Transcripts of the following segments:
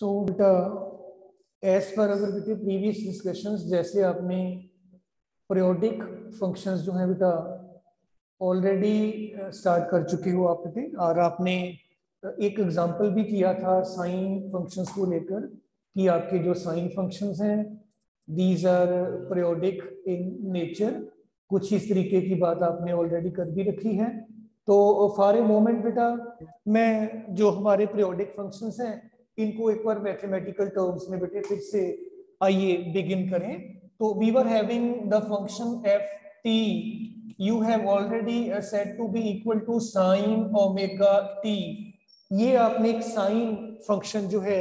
सो बेटा as per अगर बेटे प्रीवियस डिस्कशंस जैसे आपने पीरियोडिक फ़ंक्शंस जो है बेटा ऑलरेडी स्टार्ट कर चुके हो आप बेटे, और आपने एक एग्जांपल भी किया था साइन फ़ंक्शंस को लेकर, कि आपके जो साइन फ़ंक्शंस हैं these are periodic in nature कुछ इस तरीके की बात आपने ऑलरेडी कर भी रखी है। तो फॉर ए मोमेंट बेटा, मैं, जो हमारे पीरियोडिक फ़ंक्शंस हैं इनको एक बार मैथमेटिकल टर्म्स में बेटे फिर से आइए बिगिन करें। तो we were having the function F T you have already set to be equal to sine omega T ये आपने एक साइन फ़ंक्शन जो है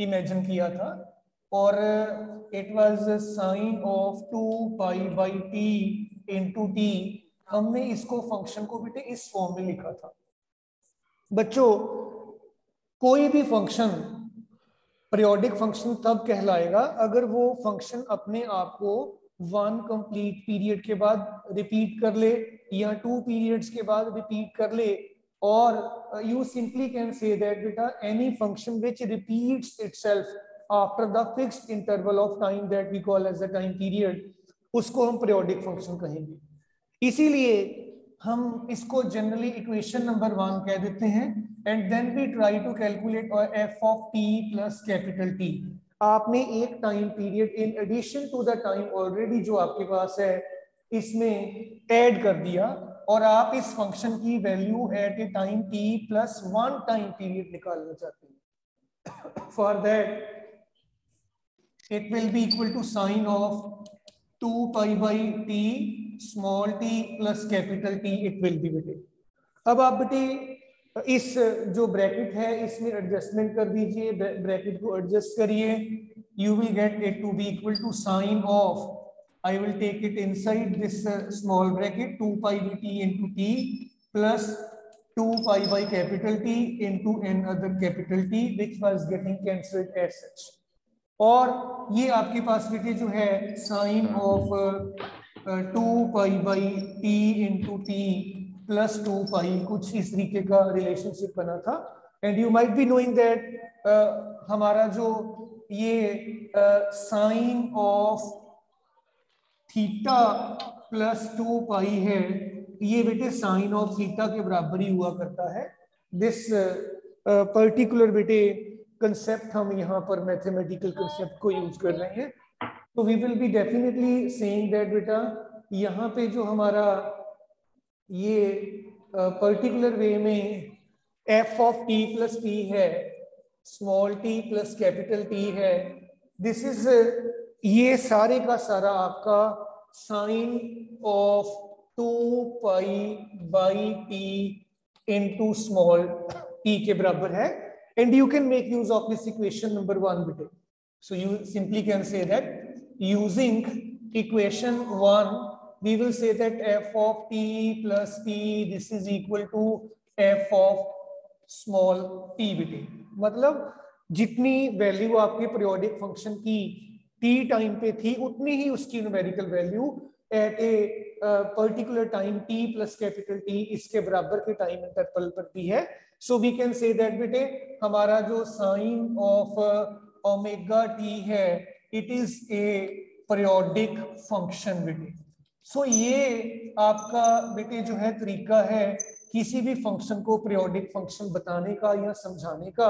इमेजिन किया था। और it was sine of two pi by T into T हमने इसको फ़ंक्शन को बेटे इस फॉर्म में लिखा था। बच्चों, कोई भी फ़ंक्शन पीरियोडिक फ़ंक्शन तब कहलाएगा अगर वो फ़ंक्शन अपने आप को वन कंप्लीट पीरियड के बाद रिपीट कर ले या टू पीरियड्स के बाद रिपीट कर ले और you simply can say that बेटा any function which repeats itself after the fixed interval of time that we call as the time period उसको हम पीरियोडिक फ़ंक्शन कहेंगे। इसीलिए हम इसको जनरली इक्वेशन नंबर वन कह देते हैं and then we try to calculate F of T plus capital T आपने एक time period in addition to the time already जो आपके पास है, इसमें ऐड कर दिया, और आप इस फ़ंक्शन की value at a time T plus one time period निकालना चाहते हैं। For that it will be equal to sine of two pi by T small T plus capital T it will be बिटे अब आप बेटे इस जो bracket है इसमें एडजस्टमेंट कर दीजिए ब्रैकेट को एडजस्ट करिए। You will get it to be equal to sine of I will take it inside this small bracket two pi by T into T plus two pi by capital T into another capital T which was getting cancel और ये आपके पास बेटे जो है sine of two pi by T into T plus two pi कुछ इस तरीके का रिलेशनशिप बना था। And you might be knowing that हमारा जो ये sine of theta plus two pi है, ये बेटे साइन ऑफ़ थीटा के बराबर ही हुआ करता है। दिस पर्टिकुलर बेटे कंसेप्ट हम यहाँ पर मैथमेटिकल कंसेप्ट को यूज़ कर रहे हैं। तो we will be definitely saying that बेटा, यहाँ पे जो हमारा ये पर्टिकुलर वे में F of T plus T है small T plus capital T है दिस इज़ ये सारे का सारा आपका sine of two pi by T into small T के बराबर है। And you can make use of this equation number one बेटे। So you simply can say that using equation 1 we will say that f of t plus t this is equal to f of small t बेटे मतलब जितनी value आपके periodic function की t time पे थी, उतनी ही उसकी numerical value at a particular time t plus capital t इसके बराबर के टाइम इंटरवल पर भी है. So we can say that बेटे, हमारा जो साइन ऑफ़ ओमेगा टी है it is a periodic function बेटे। सो ये आपका बेटे जो है तरीका है किसी भी फ़ंक्शन को परियोडिक फ़ंक्शन बताने का या समझाने का।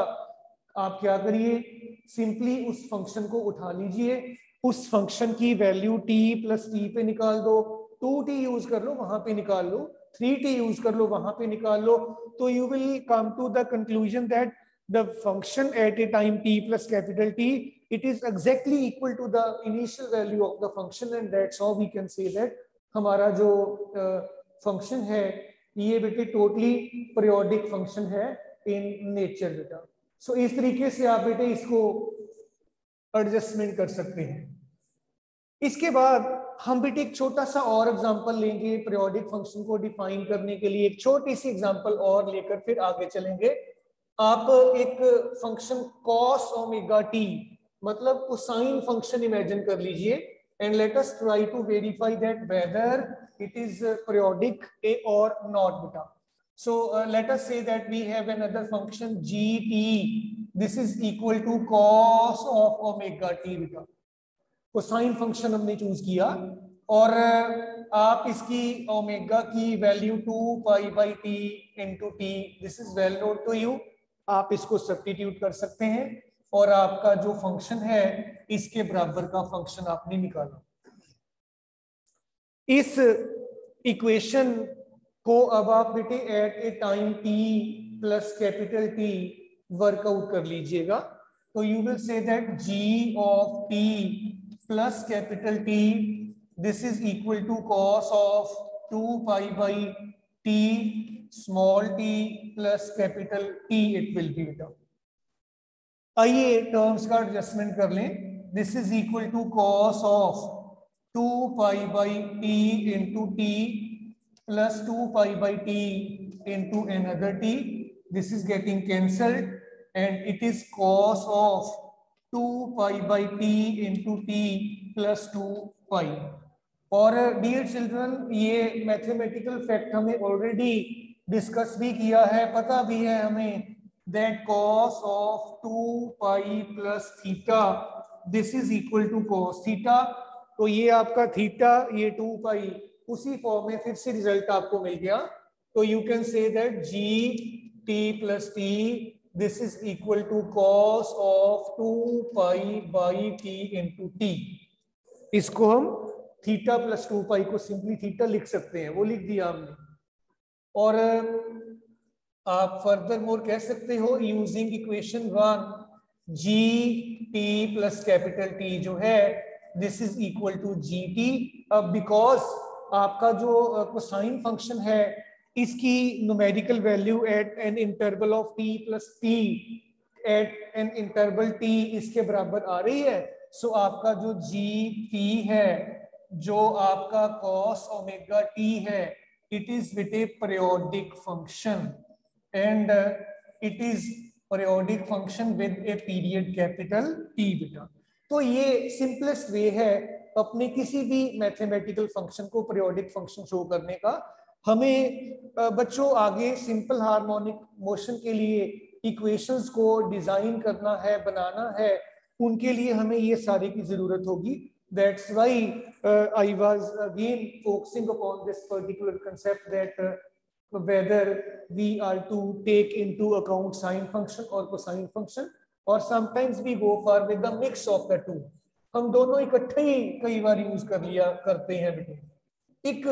आप क्या करिए सिंपली उस फ़ंक्शन को उठा लीजिए। उस फ़ंक्शन की वैल्यू टी प्लस टी पे निकाल दो। टू टी यूज़ कर लो, वहाँ पे निकाल लो। थ्री टी यूज़ कर लो, वहाँ पे निकाल लो। तो you will come to the conclusion that the function at a time T plus capital T it is exactly equal to the initial value of the function and that's how we can say that हमारा जो function uh, है ये बेटे totally periodic function है in nature बेटा। सो so, इस तरीके से आप बेटे इसको एडजस्टमेंट कर सकते हैं। इसके बाद हम बेटे एक छोटा सा और एग्जांपल लेंगे पीरियोडिक फ़ंक्शन को डिफाइन करने के लिए। एक छोटी सी एग्जांपल और लेकर फिर आगे चलेंगे। आप एक फ़ंक्शन कॉस ओमेगा टी मतलब कोसाइन फ़ंक्शन इमेजिन कर लीजिए and let us try to verify that whether it is periodic a or not beta. So uh, let us say that we have another function gt this is equal to cos of omega T बेटा cosine function हमने choose किया और आप इसकी omega की value two pi by T into T this is well note to you आप इसको substitute कर सकते हैं। और आपका जो फ़ंक्शन है, इसके बराबर का फ़ंक्शन आपने निकाला। इस इक्वेशन को अब आप बेटे at a time T plus capital T work out कर लीजिएगा। तो you will see that G of T plus capital T this is equal to cos of two pi by T small T plus capital T it will be बेटा। आइए terms का adjustment कर लें। This is equal to cos of two pi by T into T plus two pi by T into another T this is getting cancelled and it is cos of 2 pi by t into t plus 2 pi. और dear children ये mathematical fact हमें already discuss भी किया है, पता भी है हमें। That cos of two pi plus theta this is equal to cos theta तो ये आपका थीटा ये टू पाई उसी फॉर्म में फिर से रिज़ल्ट आपको मिल गया। तो you can say that G T plus T this is equal to cos of two pi by T into T इसको हम थीटा प्लस टू पाई को सिंपली थीटा लिख सकते हैं। वो लिख दिया हमने। और आप फर्दर मोर कह सकते हो using equation one G T plus capital T जो है this is equal to G T अब बिकॉज़ आपका जो कोसाइन फ़ंक्शन है, इसकी numerical value at an interval of T plus T at an interval T इसके बराबर आ रही है सो so आपका जो जी टी है, जो आपका कॉस ओमेगा टी है it is with a periodic function and it is periodic function with a period capital T बेटा तो ये सिंपलेस्ट वे है अपने किसी भी मैथमेटिकल फ़ंक्शन को परियोडिक फ़ंक्शन शो करने का। हमें बच्चों आगे सिंपल हार्मोनिक मोशन के लिए इक्वेशंस को डिज़ाइन करना है बनाना है उनके लिए हमें ये सारी की ज़रूरत होगी। That's why I was again focusing upon this particular concept that uh, whether we are to take into account sine function or cosine function, or sometimes we go for with the mix of the two. हम दोनों इकट्ठे ही कई बार use कर लिया, करते हैं बेटे एक,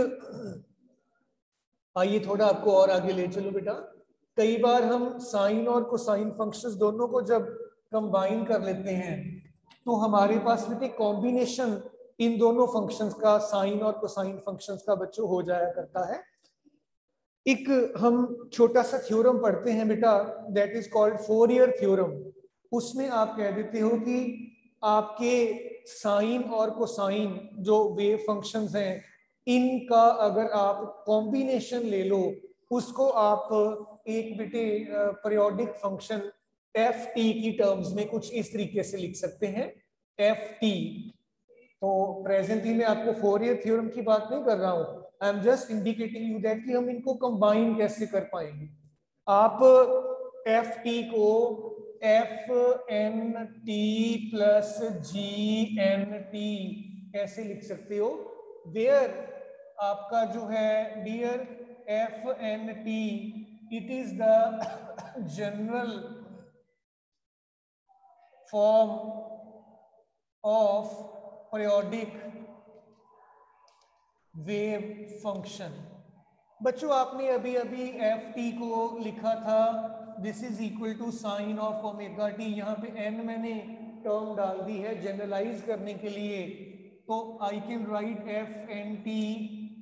आइए थोड़ा आपको और आगे ले चलो बेटा। कई बार हम साइन और कोसाइन फ़ंक्शंस दोनों को जब कंबाइन कर लेते हैं तो हमारे पास बेटे कॉम्बिनेशन इन दोनों फ़ंक्शंस का साइन और कोसाइन फ़ंक्शंस का बच्चों हो जाया करता है। एक हम छोटा सा थ्योरम पढ़ते हैं बेटा that is called Fourier theorem उसमें आप कह देते हो कि आपके साइन और कोसाइन जो वेव फ़ंक्शंस हैं, इनका अगर आप कॉम्बिनेशन ले लो, उसको आप एक बेटे पीरियोडिक फ़ंक्शन एफ़ टी की टर्म्स में कुछ इस तरीके से लिख सकते हैं। एफ़ टी तो प्रेजेंटली मैं आपको फोर ईयर थ्योरम की बात नहीं कर रहा हूँ। I am just indicating you that कि हम इनको कंबाइन कैसे कर पाएँगे? आप एफ़ टी को F N T plus G N T कैसे लिख सकते हो? वेयर आपका जो है dear F N T it is the general form of periodic wave function बच्चों, आपने अभी अभी एफ़ टी को लिखा था this is equal to sine of omega T यहाँ पे एन मैंने टर्म डाल दी है जनरलाइज करने के लिए. तो I can write F N T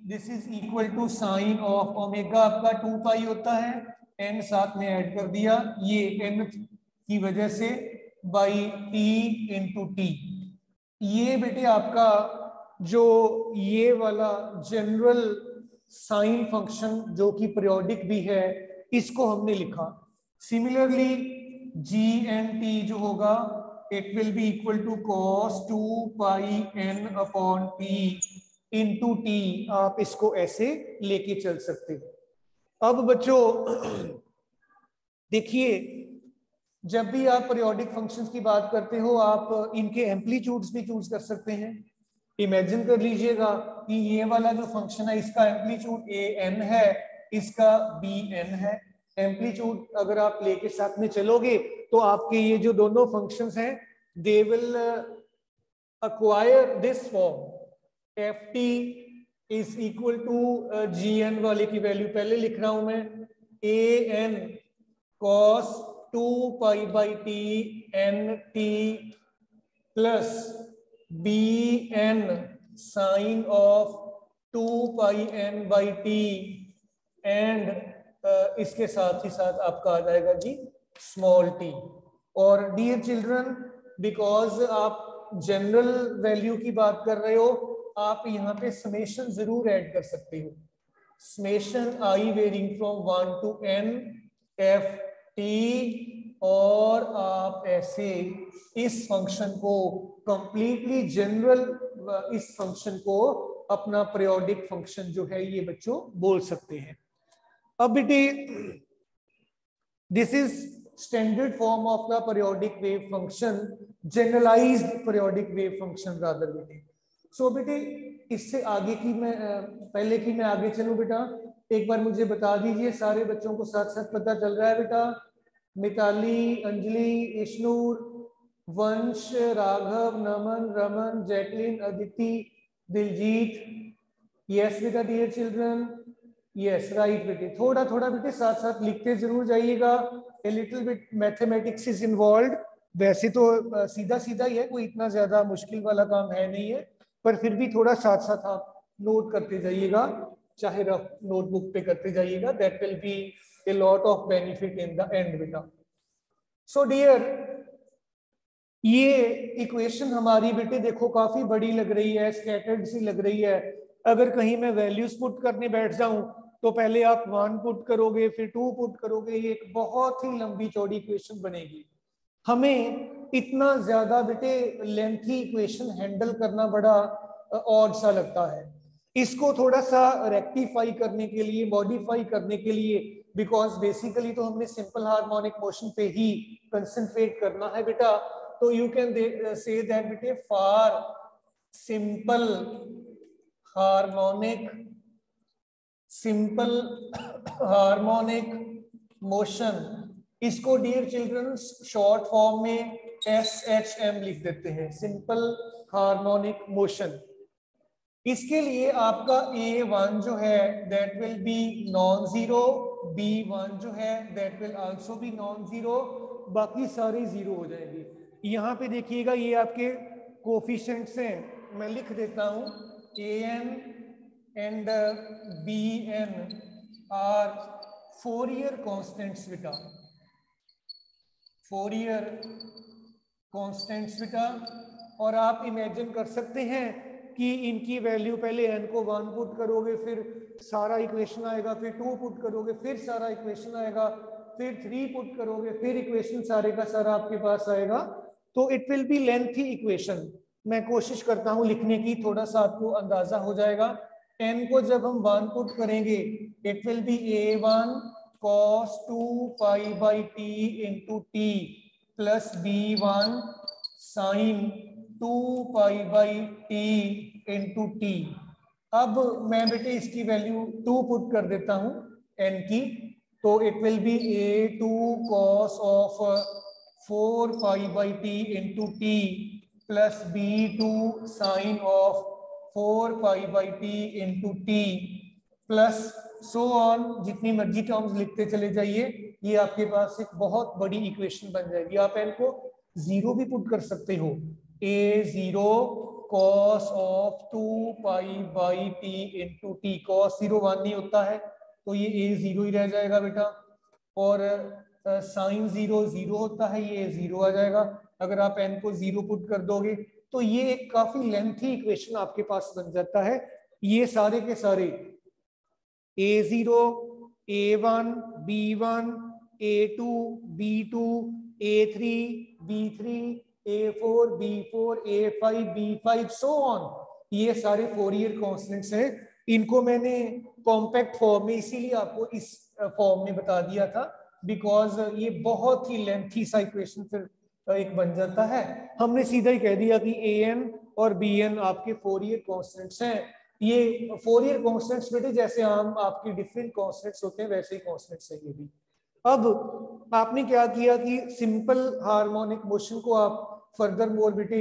this is equal to sine of omega आपका टू पाई होता है. एन साथ में ऐड कर दिया, ये एन की वजह से बाई टी इंटू टी ये बेटे आपका जो ये वाला जनरल साइन फ़ंक्शन जो कि पीरियोडिक भी है, इसको हमने लिखा। सिमिलरली जी एन टी जो होगा it will be equal to cos two pi N upon T two T आप इसको ऐसे लेके चल सकते हो। अब बच्चों, देखिए, जब भी आप पीरियोडिक फ़ंक्शंस की बात करते हो, आप इनके एम्पलीट्यूड्स भी चूज़ कर सकते हैं। इमेजिन कर लीजिएगा कि ये वाला जो फ़ंक्शन है, इसका एम्पलीट्यूड ए एन है, इसका बी एन है। एम्पलीट्यूड अगर आप लेके साथ में चलोगे तो आपके ये जो दोनों फ़ंक्शन हैं they will acquire this form F T is equal to G N वाले की वैल्यू पहले लिख रहा हूँ मैं। A N cos two pi by T N T plus B N sine of two pi N by T and इसके साथ ही साथ आपका आ जाएगा जी स्मॉल टी और डियर चिल्ड्रन बिकॉज़ आप जनरल वैल्यू की बात कर रहे हो, आप यहाँ पे समेशन ज़रूर ऐड कर सकते हो। Summation I varying from one to N F T और आप ऐसे इस फ़ंक्शन को कंप्लीटली जनरल इस फ़ंक्शन को अपना प्रियोडिक फ़ंक्शन जो है ये बच्चों बोल सकते हैं। अब बेटे this is standard form of the periodic wave function generalized periodic wave function rather बेटे। सो बेटे, इससे आगे की मैं पहले की मैं आगे चलूँ बेटा। एक बार मुझे बता दीजिए, सारे बच्चों को साथ साथ पता चल रहा है बेटा? मिताली, अंजलि इश्नूर वंश, राघव, नमन, रमन, जैकलिन, अदिति, दिलजीत। यस बेटा डियर चिल्ड्रन यस राइट बेटे। थोड़ा थोड़ा बेटे साथ साथ लिखते ज़रूर जाइएगा। A little bit mathematics is involve वैसे तो सीधा सीधा ही है, कोई इतना ज़्यादा मुश्किल वाला काम है नहीं है। पर फिर भी थोड़ा साथ साथ आप नोट करते जाइएगा। चाहे रफ नोटबुक पे करते जाइएगा that will be a lot of benefit in the end बेटा। सो डियर ये इक्वेशन हमारी बेटे देखो काफ़ी बड़ी लग रही है स्कैटर्ड सी लग रही है। अगर कहीं मैं वैल्यूज़ पुट करने बैठ जाऊँ तो पहले आप वन पुट करोगे, फिर टू पुट करोगे, ये एक बहुत ही लंबी चौड़ी इक्वेशन बनेगी। हमें इतना ज़्यादा बेटे लेंथी इक्वेशन हैंडल करना बड़ा और सा लगता है। इसको थोड़ा सा रेक्टिफाई करने के लिए मॉडिफाई करने के लिए बिकॉज़ बेसिकली तो हमने सिंपल हार्मोनिक मोशन पे ही कंसंट्रेट करना है बेटा। तो यू कैन से दैट बेटे for simple harmonic simple harmonic motion इसको डियर चिल्ड्रन शॉर्ट फॉर्म में एस एच एम लिख देते हैं। सिंपल हार्मोनिक मोशन इसके लिए आपका ए वन जो है that will be non zero B one जो है that will also be non zero बाकी सारे ज़ीरो हो जाएँगे। यहाँ पे देखिएगा, ये आपके कोफिशेंट्स हैं। मैं लिख देता हूँ A N and are Fourier Fourier constants Fourier constants beta और आप इमेजिन कर सकते हैं कि इनकी वैल्यू पहले एन को वन पुट करोगे, फिर सारा इक्वेशन आएगा, फिर टू पुट करोगे, फिर सारा इक्वेशन आएगा, फिर थ्री पुट करोगे, फिर इक्वेशन सारे का सारा आपके पास आएगा। तो it will be lengthy equation मैं कोशिश करता हूँ लिखने की, थोड़ा सा आपको अंदाज़ा हो जाएगा। एन को जब हम वन पुट करेंगे it will be A one cos two pi by T into T plus B one sine two pi by T into T अब मैं बेटे इसकी वैल्यू टू पुट कर देता हूँ एन की तो it will be A two cos of four pi by T into T plus B two sine of four pi by T into T plus so on जितनी मर्ज़ी terms लिखते चले जाइए, ये आपके पास एक बहुत बड़ी इक्वेशन बन जाएगी। आप एन को ज़ीरो भी पुट कर सकते हो। A zero cos of two pi by T into T cos zero one नहीं होता है तो ये ए ज़ीरो ही रह जाएगा बेटा। और साइन ज़ीरो ज़ीरो होता है, ये ज़ीरो आ जाएगा। अगर आप एन को ज़ीरो पुट कर दोगे तो ये एक काफ़ी लेंथी इक्वेशन आपके पास बन जाता है। ये सारे के सारे A zero A one B one A two B two A three B three A four B four A five B five so on ये सारे फोर ईयर कॉन्स्टेंट्स हैं। इनको मैंने कॉम्पैक्ट फॉर्म में, इसीलिए आपको इस फॉर्म में बता दिया था बिकॉज़ ये बहुत ही लेंथी सा इक्वेशन फिर एक बन जाता है। हमने सीधा ही कह दिया कि ए एन और बी एन आपके फोर ईयर कॉन्स्टेंट्स हैं। ये फोर ईयर कॉन्स्टेंट्स बेटे, जैसे आम आपके डिफरेंट कॉन्स्टेंट्स होते हैं, वैसे ही कॉन्स्टेंट्स है ये भी। अब आपने क्या किया कि सिंपल हार्मोनिक मोशन को आप फर्दर मोर बेटे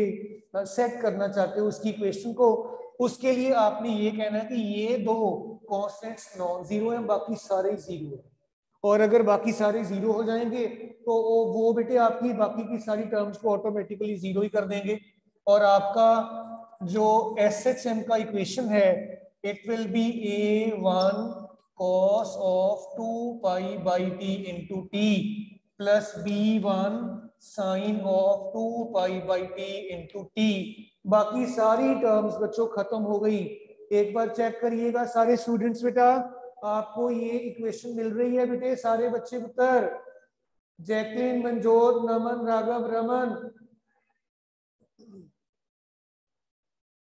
सेट करना चाहते हो, उसकी इक्वेशन को, उसके लिए आपने ये कहना है कि ये दो कॉन्स्टेंट्स नॉन ज़ीरो हैं, बाकी सारे ज़ीरो है। और अगर बाकी सारे ज़ीरो हो जाएँगे तो वो बेटे आपकी बाकी की सारी टर्म्स को ऑटोमेटिकली ज़ीरो ही कर देंगे। और आपका जो एस एच एम का इक्वेशन है it will be A one cos of 2 pi by t T plus B b1 sin of 2 pi by t into t बाकी सारी टर्म्स बच्चों खत्म हो गई। एक बार चेक करिएगा सारे स्टूडेंट्स बेटा। आपको ये इक्वेशन मिल रही है बेटे, सारे बच्चे पुत्र जैकलिन मनजोत नमन, राघव, रमन।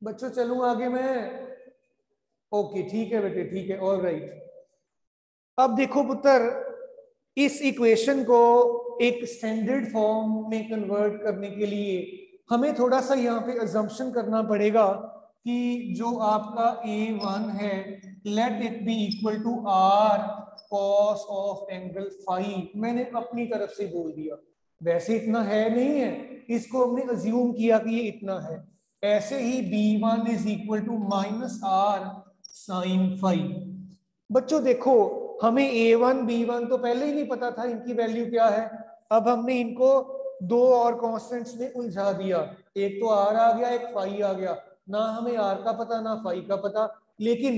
बच्चों चलू आगे मैं। ओके, ठीक है बेटे, ठीक है ऑल राइट अब देखो पुत्र इस इक्वेशन को एक स्टैंडर्ड फॉर्म में कन्वर्ट करने के लिए हमें थोड़ा सा यहाँ पे अजम्पशन करना पड़ेगा कि जो आपका ए वन है let it be equal to R cos of angle five मैंने अपनी तरफ़ से बोल दिया। वैसे इतना है नहीं है। इसको हमने अज्यूम किया कि ये इतना है। ऐसे ही B one is equal to minus R sine five बच्चों देखो हमें ए वन बी वन तो पहले ही नहीं पता था इनकी वैल्यू क्या है। अब हमने इनको दो और कॉन्स्टेंट्स में उलझा दिया। एक तो आर आ गया, एक फाई आ गया। ना हमें आर का पता, ना फाई का पता। लेकिन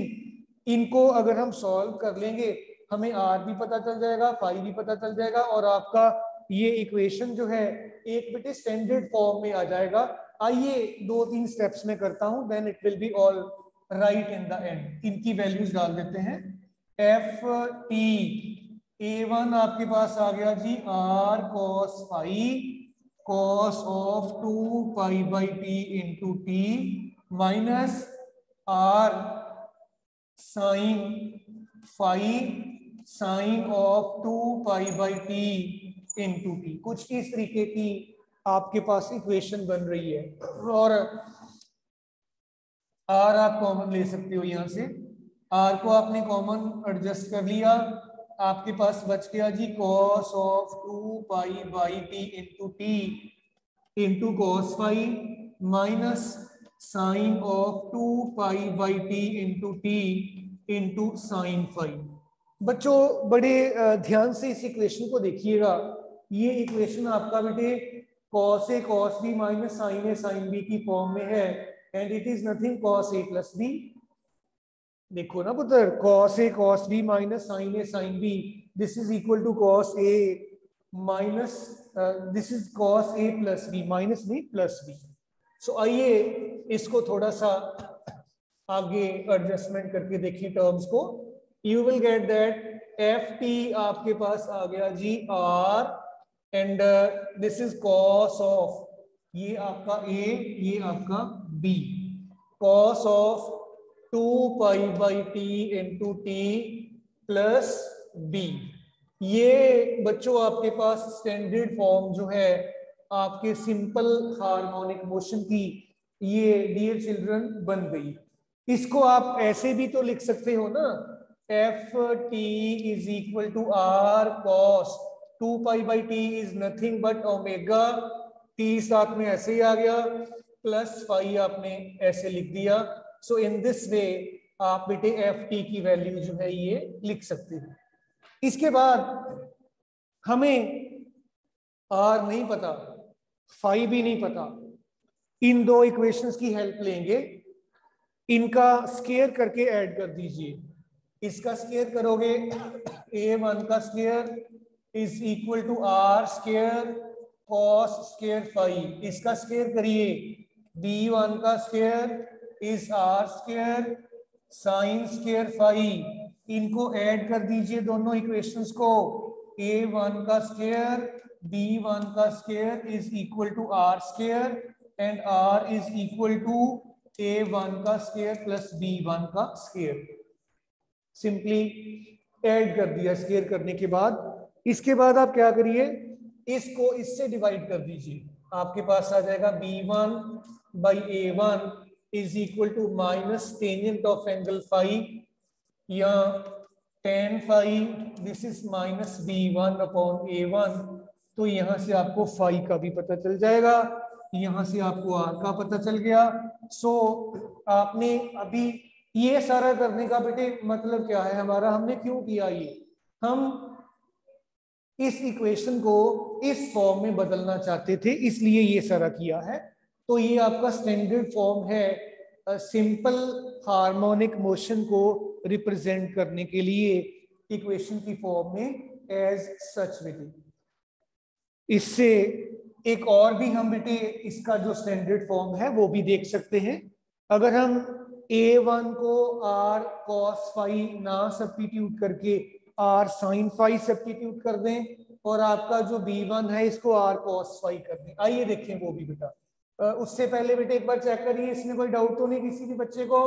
इनको अगर हम सॉल्व कर लेंगे, हमें आर भी पता चल जाएगा फाई भी पता चल जाएगा और आपका ये इक्वेशन जो है, एक बेटे स्टैंडर्ड फॉर्म में आ जाएगा। आइए दो तीन स्टेप्स में करता हूँ then it will be all right in the end इनकी वैल्यूज़ डाल देते हैं। एफ़ टी ए वन आपके पास आ गया जी R cos phi cos of two pi by T into T minus R sine phi sine of two pi by T into T कुछ इस तरीके की आपके पास इक्वेशन बन रही है। और आर आप कॉमन ले सकते हो यहाँ से। आर को आपने कॉमन एडजस्ट कर लिया। आपके पास बच गया जी cos of two pi by T into T into cos phi minus sine of two pi by T into T into sine phi बच्चों, बड़े ध्यान से इस इक्वेशन को देखिएगा। ये इक्वेशन आपका बेटे cos A cos B minus sine A sine B की फॉर्म में है। And it is nothing cos A plus B देखो ना पुत्र cos a cos b minus sin a sin b this is equal to cos a minus uh, this is cos a plus b minus plus b. So आइए इसको थोड़ा सा आगे adjustment करके देखिए टर्म्स को। You will get that F T आपके पास आ गया जी R and this is cos of ये आपका ए ये आपका B cos of two pi by T into T plus B ये बच्चों, आपके पास स्टैंडर्ड फॉर्म जो है, आपके सिंपल हार्मोनिक मोशन की ये डियर चिल्ड्रन बन गई। इसको आप ऐसे भी तो लिख सकते हो ना F T is equal to R cos two pi by T is nothing but omega T साथ में ऐसे ही आ गया प्लस फाइव आपने ऐसे लिख दिया। सो इन दिस वे आप बेटे एफ़ टी की वैल्यू जो है ये लिख सकते हैं। इसके बाद हमें आर नहीं पता फाइव भी नहीं पता। इन दो इक्वेशंस की हेल्प लेंगे। इनका स्केयर करके ऐड कर दीजिए। इसका स्केयर करोगे ए वन का square is equal to R square cos square five इसका स्केयर करिए बी वन का square is R square sine square five इनको ऐड कर दीजिए दोनों इक्वेशंस को। ए वन का स्केयर बी वन का square is equal to R square and R is equal to A one का स्केयर प्लस बी वन का स्केयर सिंपली ऐड कर दिया स्केयर करने के बाद। इसके बाद आप क्या करिए? इसको इससे डिवाइड कर दीजिए। आपके पास आ जाएगा B one by A one is equal to minus tangent of angle five या tan five this is minus B one upon A one तो यहाँ से आपको फाइव का भी पता चल जाएगा। यहाँ से आपको आर का पता चल गया। सो so, आपने अभी ये सारा करने का बेटे मतलब क्या है हमारा? हमने क्यों किया ये? हम इस इक्वेशन को इस फॉर्म में बदलना चाहते थे इसलिए ये सारा किया है। तो ये आपका स्टैंडर्ड फॉर्म है सिंपल हार्मोनिक मोशन को रिप्रेजेंट करने के लिए इक्वेशन की फॉर्म में एज सच बेटे। इससे एक और भी हम बेटे इसका जो स्टैंडर्ड फॉर्म है, वो भी देख सकते हैं। अगर हम ए वन को आर कॉस फाइव ना सब्सटीट्यूट करके आर साइन फाइव सब्सटीट्यूट कर दें और आपका जो बी वन है, इसको आर कॉस फाइव कर दें। आइए देखें वो भी बेटा। उससे पहले बेटे एक बार चेक करिए, इसमें कोई डाउट तो नहीं किसी भी बच्चे को।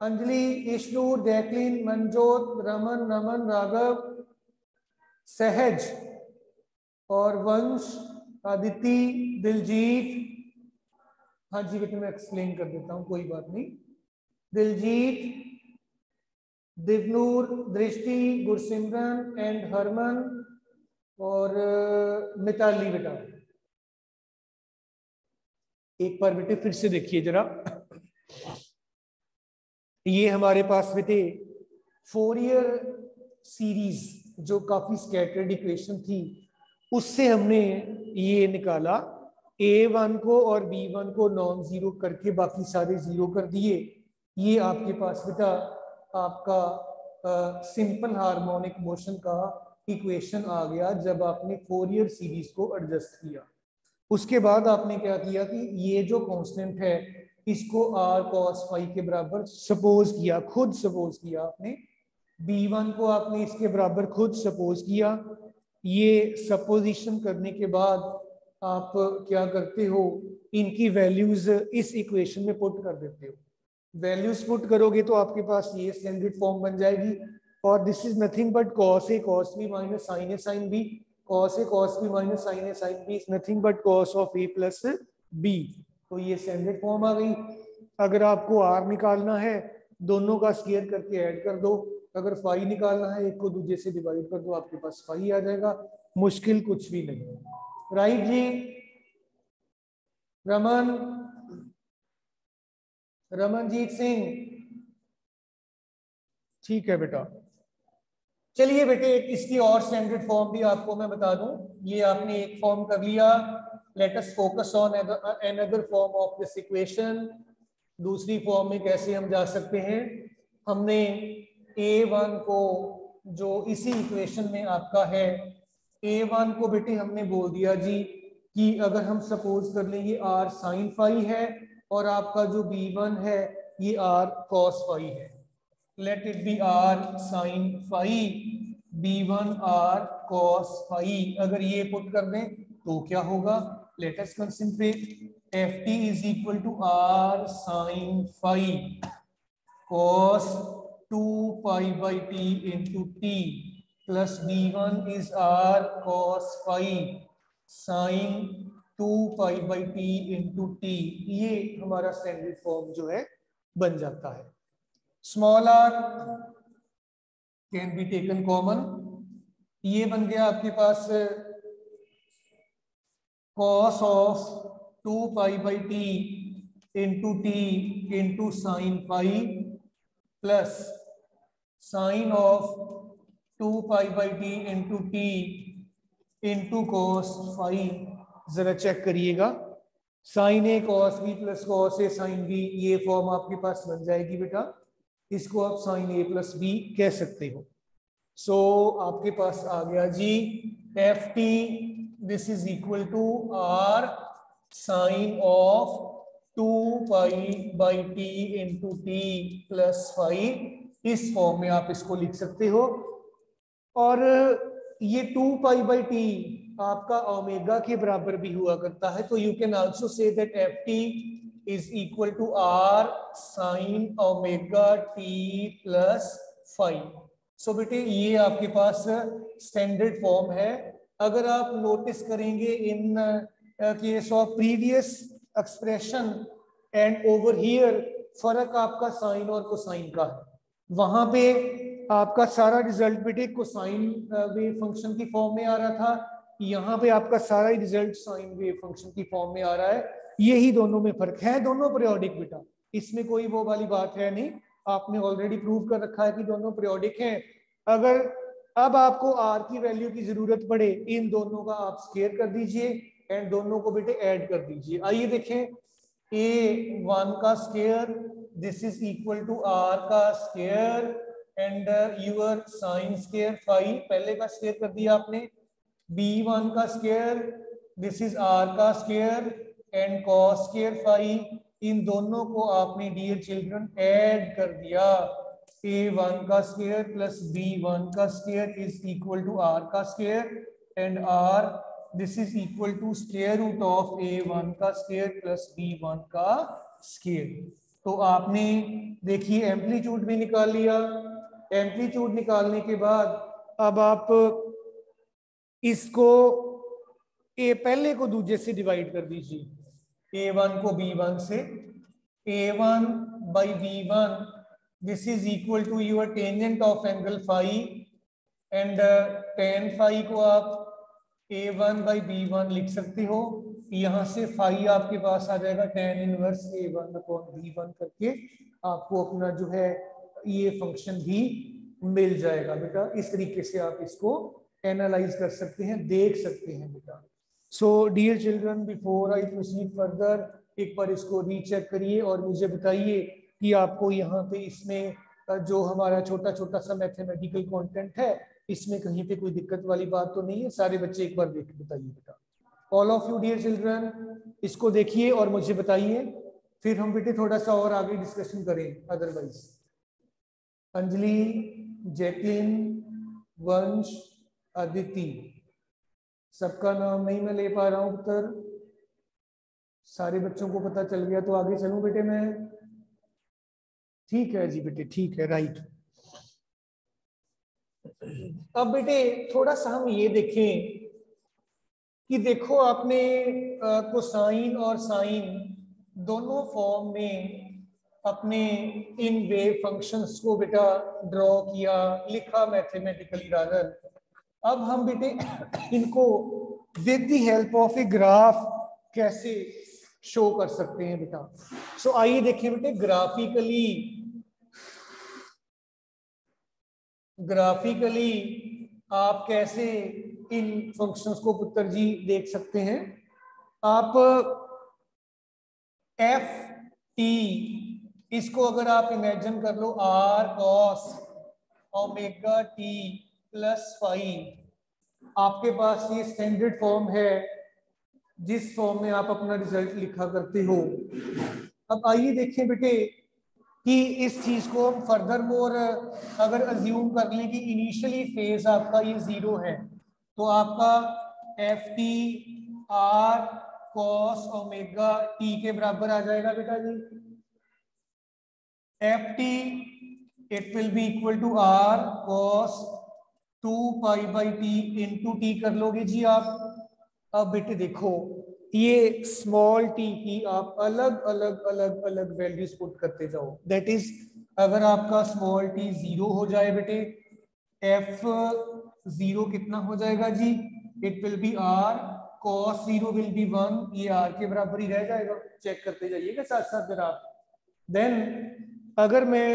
अंजलि ईशनूर जैकलीन, मनजोत, रमन, नमन, राघव, सहज और वंश आदिति दिलजीत। हाँ जी बेटे, मैं एक्सप्लेन कर देता हूँ, कोई बात नहीं। दिलजीत, दिवनूर, दृष्टि, गुरसिमरन एंड हरमन और मिताली बेटा। एक बार बेटे फिर से देखिए जरा। ये हमारे पास बेटे फोर ईयर सीरीज़ जो काफ़ी स्कैटर्ड इक्वेशन थी, उससे हमने ये निकाला। ए वन को और बी वन को नॉन ज़ीरो करके बाकी सारे ज़ीरो कर दिए। ये आपके पास बेटा आपका सिंपल हार्मोनिक मोशन का इक्वेशन आ गया जब आपने फोरियर सीरीज़ को एडजस्ट किया। उसके बाद आपने क्या किया कि ये जो कांस्टेंट है, इसको आर कॉस फाइव के बराबर सपोज़ किया, खुद सपोज़ किया आपने। बी वन को आपने इसके बराबर खुद सपोज़ किया। ये सपोजिशन करने के बाद आप क्या करते हो? इनकी वैल्यूज़ इस इक्वेशन में पुट कर देते हो। वैल्यूज़ पुट करोगे तो आपके पास ये स्टैंडर्ड फॉर्म बन जाएगी। और this is nothing but cos A cos B minus sine A sine B cos A cos B minus sine A sine B is nothing but cos of A plus B तो ये standard form आ गई। अगर आपको are निकालना है, दोनों का square करके ऐड कर दो। अगर फाइव निकालना है, एक को दूसरे से डिवाइड कर दो, आपके पास फाइव आ जाएगा। मुश्किल कुछ भी नहीं। राइट जी? रमन? रमनजीत सिंह? ठीक है बेटा। चलिए बेटे एक इसकी और स्टैंडर्ड फॉर्म भी आपको मैं बता दूँ। ये आपने एक फॉर्म कर लिया। Let us focus on another form of this equation दूसरी फॉर्म में कैसे हम जा सकते हैं? हमने ए वन को, जो इसी इक्वेशन में आपका है ए वन को बेटे हमने बोल दिया जी कि अगर हम सपोज़ कर लें, ये आर साइन फाई है और आपका जो बी वन है, ये आर कॉस फाई है। Let it be R sine phi B one R cos अगर ये पुट कर दें तो क्या होगा? Let us concentrate F T is equal to R sine phi 2 pi by t into t plus b1 is r cos phi sin 2 pi by t into t. ये हमारा standard form जो है, बन जाता है। Small R can be taken common ये बन गया आपके पास cos of 2 pi by t into t into sin phi plus sine of 2 pi by t into t into cos phi. जरा चेक करिएगा। Sine A cos B plus cos A sine B ये form आपके पास बन जाएगी बेटा। इसको आप साइन ए प्लस बी कह सकते हो। सो so, आपके पास आ गया जी F T this is equal to R sine of two pi by T into T plus five इस फॉर्म में आप इसको लिख सकते हो। और ये टू पाई बाई टी आपका ओमेगा के बराबर भी हुआ करता है तो you can also say that F T is equal to R sine omega T plus five so बेटे, ये आपके पास स्टैंडर्ड फॉर्म है। अगर आप नोटिस करेंगे in case of previous expression and over here फ़र्क आपका साइन और कोसाइन का है। वहाँ पे आपका सारा रिज़ल्ट बेटे कोसाइन वेव फ़ंक्शन की फॉर्म में आ रहा था। यहाँ पे आपका सारा रिज़ल्ट साइन वेव फ़ंक्शन की फॉर्म में आ रहा है। यही दोनों में फ़र्क है, दोनों पीरियोडिक बेटा। इसमें कोई वो वाली बात है नहीं। आपने ऑलरेडी प्रूव कर रखा है कि दोनों पीरियोडिक हैं। अगर अब आपको आर की वैल्यू की ज़रूरत पड़े, इन दोनों का आप स्केयर कर दीजिए एंड दोनों को बेटे ऐड कर दीजिए। आइए देखें। ए वन का square this is equal to R का square and your sine square five पहले का स्केयर कर दिया आपने। बी वन का स्केयर दिस इज़ आर का square and cos square five इन दोनों को आपने डियर चिल्ड्रन ऐड कर दिया। ए वन का स्केयर प्लस बी वन का square is equal to R का square and R this is equal to square root of A one का स्केयर प्लस बी वन का स्केयर तो आपने देखिए एम्पलीट्यूड भी निकाल लिया। एम्पलीट्यूड निकालने के बाद अब आप इसको ए पहले को दूसरे से डिवाइड कर दीजिए। ए वन को बी वन से A one by B one this is equal to your tangent of angle five and tan five को आप A one by B one लिख सकते हो। यहाँ से फाइव आपके पास आ जाएगा tan inverse A one upon B one करके आपको अपना जो है ये फ़ंक्शन भी मिल जाएगा बेटा। इस तरीके से आप इसको एनालाइज कर सकते हैं, देख सकते हैं बेटा। So dear children before I proceed further एक बार इसको रीचेक करिए और मुझे बताइए कि आपको यहाँ पे इसमें जो हमारा छोटा छोटा सा मैथमेटिकल कंटेंट है, इसमें कहीं पे कोई दिक्कत वाली बात तो नहीं है? सारे बच्चे एक बार देख, बताइए बेटा। All of you dear children इसको देखिए और मुझे बताइए। फिर हम बेटे थोड़ा सा और आगे डिस्कशन करें अदरवाइज़ अंजलि, जैकलिन, वंश अदिति सबका नाम नहीं मैं ले पा रहा हूँ, उत्तर। सारे बच्चों को पता चल गया तो आगे चलूँ बेटे मैं? ठीक है जी बेटे, ठीक है राइट अब बेटे, थोड़ा सा हम ये देखें कि देखो आपने कोसाइन और साइन दोनों फॉर्म में अपने इन वेव फ़ंक्शंस को बेटा ड्रॉ किया, लिखा मैथमेटिकली रादर अब हम बेटे इनको with the help of a graph कैसे शो कर सकते हैं बेटा? सो आइए देखिए बेटे ग्राफिकली ग्राफिकली आप कैसे इन फ़ंक्शंस को पुत्र जी देख सकते हैं? आप एफ़ टी इसको अगर आप इमेजिन कर लो R cos omega T plus five आपके पास ये स्टैंडर्ड फॉर्म है, जिस फॉर्म में आप अपना रिज़ल्ट लिखा करते हो। अब आइए देखें बेटे, कि इस चीज़ को हम फर्दर मोर अगर अज्यूम कर लें कि इनिशियली फ़ेज़ आपका ये ज़ीरो है तो आपका F T R cos omega T के बराबर आ जाएगा बेटा जी। F T it will be equal to R cos two pi by T into T कर लोगे जी आप। अब बेटे देखो, ये स्मॉल टी की आप अलग अलग अलग अलग वैल्यूज़ पुट करते जाओ। दैट इज़ अगर आपका स्मॉल टी ज़ीरो हो जाए बेटे एफ़ ज़ीरो कितना हो जाएगा जी? It will be R cos zero will be one ये आर के बराबर ही रह जाएगा। चेक करते जाइएगा साथ साथ जरा देन अगर मैं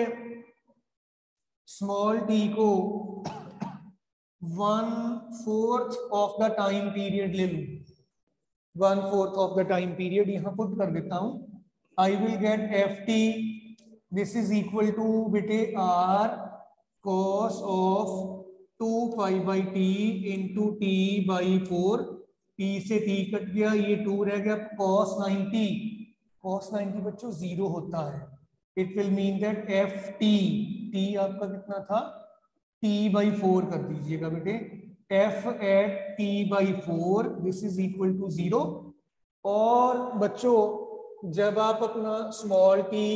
स्मॉल टी को one fourth of the time period ले लू। One fourth of the time period यहाँ पुट कर देता हूँ। I will get F T this is equal to बिटे R cos of two pi by T into T by four T से T cut गया, ये two रह गया cos ninety cos ninety बच्चों ज़ीरो होता है। It will mean that F T T आपका कितना था? टी बाई फोर कर दीजिएगा बेटे। F at T by four this is equal to zero और बच्चों, जब आप अपना small T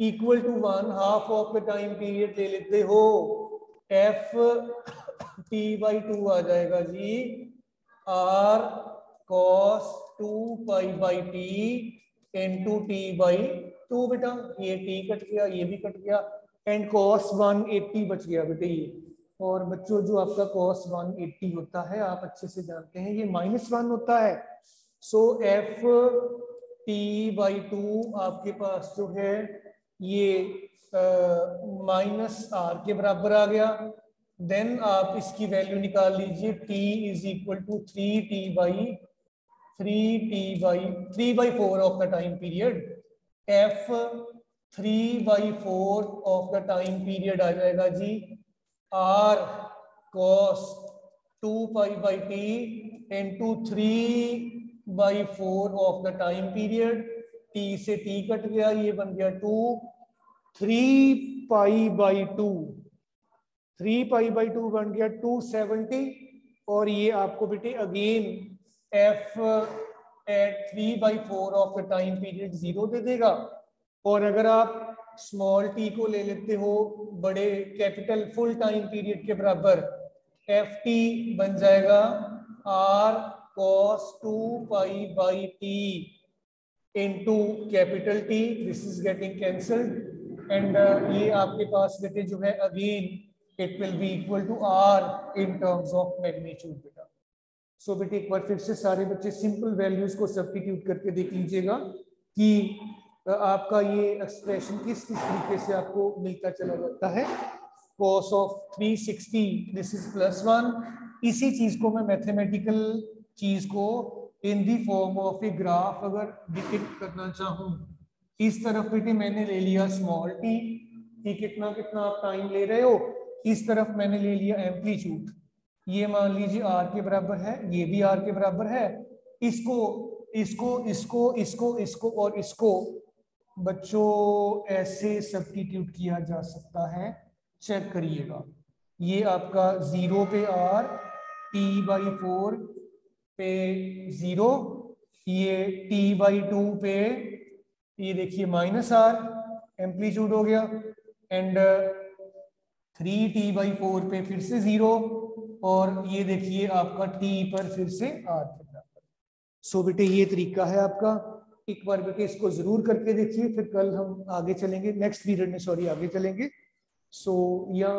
equal to one half of the time period ले लेते हो एफ़ टी बाई टू आ जाएगा जी। R cos two pi by T in two T by two बेटा। ये टी कट गया, ये भी कट गया। एंड कॉस वन एट्टी बच गया बेटे ये। और बच्चों, जो आपका कॉस वन एट्टी होता है, आप अच्छे से जानते हैं, ये माइनस वन होता है। So F T by two आपके पास जो है, ये माइनस आर के बराबर आ गया। देन आप इसकी वैल्यू निकाल लीजिए T is equal to three T by three T by three by four of the time period F three by four of the time period आ जाएगा जी। R cos two pi by T into three by four of the time period T से T cut गया, ये बन गया two three pi by two three pi by two बन गया two seventy और ये आपको बेटे again F at three by four of the time period zero दे देगा। और अगर आप स्मॉल टी को ले लेते हो, बड़े कैपिटल फुल टाइम पीरियड के बराबर एफ़ टी बन जाएगा R cos two pi by T into capital T this is getting cancelled and ये आपके पास बेटे जो है again it will be equal to R in terms of magnitude बेटा। सो बेटे एक बार फिर से सारे बच्चे सिंपल वैल्यूज़ को सब्सटीट्यूट करके देख लीजिएगा कि आपका ये एक्सप्रेशन किस किस तरीके से आपको मिलता चला जाता है? Cos of 360 this is plus one इसी चीज़ को मैं मैथमेटिकल चीज़ को in the form of a graph अगर डिपिक्ट करना चाहूँ। इस तरफ़ बेटे मैंने ले लिया स्मॉल टी कि कितना कितना आप टाइम ले रहे हो? इस तरफ़ मैंने ले लिया एम्पलीट्यूड ये मान लीजिए आर के बराबर है, ये भी आर के बराबर है। इसको इसको इसको इसको इसको और इसको बच्चों, ऐसे सब्सटीट्यूट किया जा सकता है। चेक करिएगा। ये आपका ज़ीरो पे आर टी बाई फोर पे ज़ीरो ये टी बाई टू पे, ये देखिए माइनस आर एम्पलीट्यूड हो गया and three T by four पे फिर से ज़ीरो और ये देखिए आपका टी पर फिर से आर के बराबर सो बेटे, ये तरीका है आपका। एक बार बेटे इसको ज़रूर करके देखिए फिर कल हम आगे चलेंगे। नेक्स्ट पीरियड में सॉरी आगे चलेंगे। सो so, या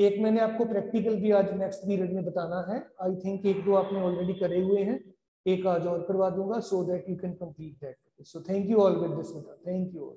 एक मैंने आपको प्रैक्टिकल भी आज नेक्स्ट पीरियड में बताना है। आई थिंक एक दो आपने ऑलरेडी करे हुए हैं। एक आज और करवा दूँगा so that you can complete that so thank you all with this thank you all